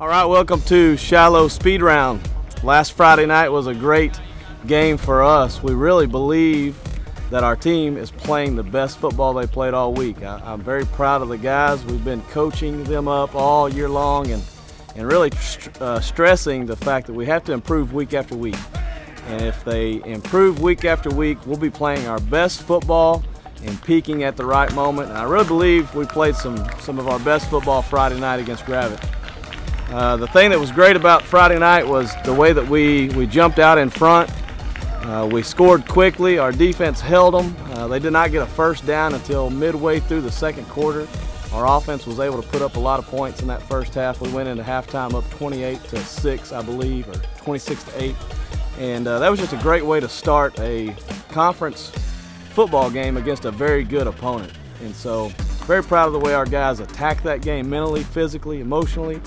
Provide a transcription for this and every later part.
All right, welcome to Shiloh Speed Round. Last Friday night was a great game for us. We really believe that our team is playing the best football they played all week. I, am very proud of the guys. We've been coaching them up all year long and, and really uh, stressing the fact that we have to improve week after week. And if they improve week after week, we'll be playing our best football and peaking at the right moment. And I really believe we played some, some of our best football Friday night against Gravette. Uh, the thing that was great about Friday night was the way that we, we jumped out in front. Uh, we scored quickly. Our defense held them. Uh, they did not get a first down until midway through the second quarter. Our offense was able to put up a lot of points in that first half. We went into halftime up 28 to 6, I believe, or 26 to 8. And uh, that was just a great way to start a conference football game against a very good opponent. And so, very proud of the way our guys attacked that game mentally, physically, emotionally,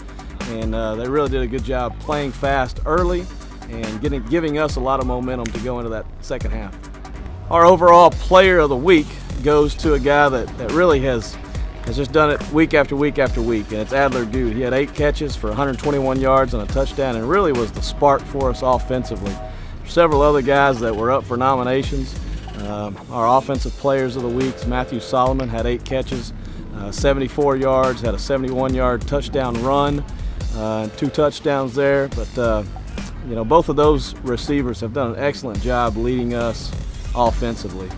and uh, they really did a good job playing fast early and getting, giving us a lot of momentum to go into that second half. Our overall player of the week goes to a guy that, that really has has just done it week after week after week, and it's Adler Dude. He had eight catches for 121 yards and a touchdown, and really was the spark for us offensively. Several other guys that were up for nominations. Um, our offensive players of the week, Matthew Solomon had eight catches, uh, 74 yards, had a 71-yard touchdown run, uh, two touchdowns there. But uh, you know, both of those receivers have done an excellent job leading us offensively.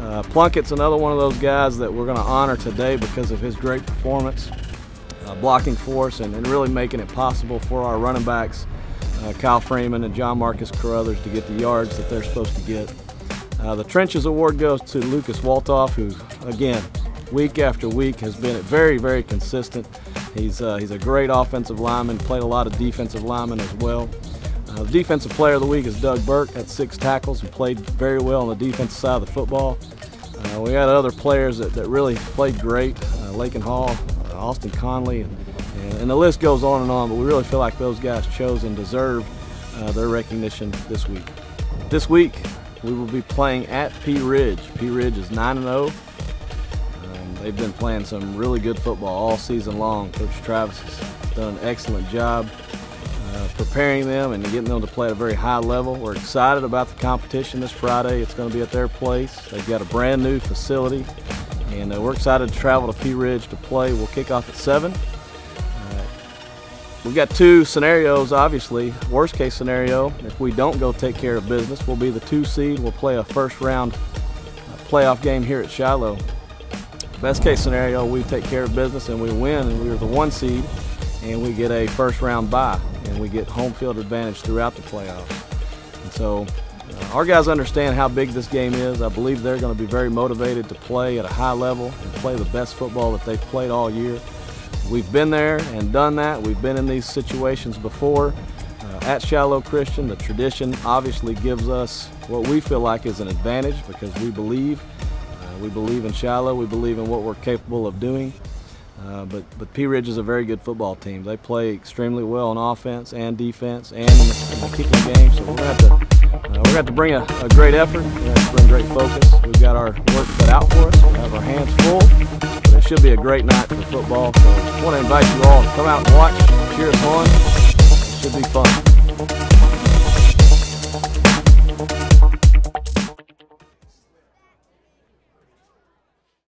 Uh, Plunkett's another one of those guys that we're going to honor today because of his great performance, uh, blocking for us, and, and, really making it possible for our running backs, uh, Kyle Freeman and John Marcus Carruthers, to get the yards that they're supposed to get. Uh, the Trenches Award goes to Lucas Waltoff, who, again, week after week has been very, very consistent. He's, uh, he's a great offensive lineman, played a lot of defensive linemen as well. Uh, the defensive player of the week is Doug Burke, at six tackles and played very well on the defensive side of the football. Uh, we had other players that, that really played great, uh, Lakin Hall, uh, Austin Conley, and, and, the list goes on and on, but we really feel like those guys chose and deserve uh, their recognition this week. This week, we will be playing at Pea Ridge. Pea Ridge is 9-0. Um, they've been playing some really good football all season long. Coach Travis has done an excellent job uh, preparing them and getting them to play at a very high level. We're excited about the competition this Friday. It's going to be at their place. They've got a brand new facility, and uh, we're excited to travel to Pea Ridge to play. We'll kick off at 7. Uh, we've got two scenarios, obviously. Worst case scenario, if we don't go take care of business, we'll be the two seed. We'll play a first round uh, playoff game here at Shiloh. Best case scenario, we take care of business and we win, and we're the one seed, and we get a first round bye and we get home field advantage throughout the playoffs. And so uh, our guys understand how big this game is. I believe they're going to be very motivated to play at a high level and play the best football that they've played all year. We've been there and done that. We've been in these situations before. Uh, at Shiloh Christian, the tradition obviously gives us what we feel like is an advantage because we believe. Uh, we believe in Shiloh. We believe in what we're capable of doing. Uh, but but Pea Ridge is a very good football team. They play extremely well on offense and defense and in the, in the kicking game. So we're gonna have to uh, we're gonna have to bring a, a, great effort. We're gonna bring great focus. We've got our work cut out for us. We have our hands full. But it should be a great night for football. So I want to invite you all to come out and watch, cheer us on. It should be fun.